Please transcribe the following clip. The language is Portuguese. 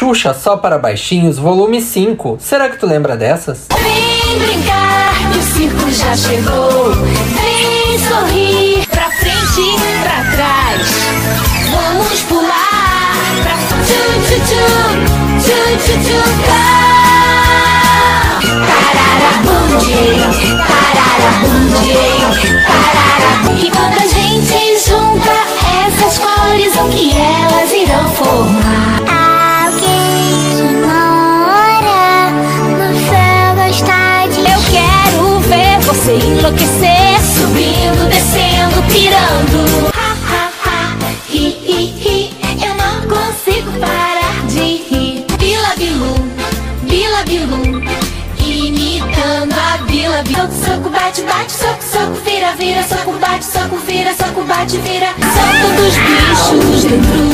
Xuxa Só para Baixinhos, volume 5. Será que tu lembra dessas? Vem brincar, que o circo já chegou. Enlouquecer. Subindo, descendo, pirando. Ha, ha, ha, hi, hi, hi. Eu não consigo parar de rir. Bila Bilu, Bila Bilu Imitando a Bila Bilu Soco, soco, bate, bate, soco, soco Vira, vira, soco, bate, soco, vira. Soco, bate, vira. São todos bichos dentro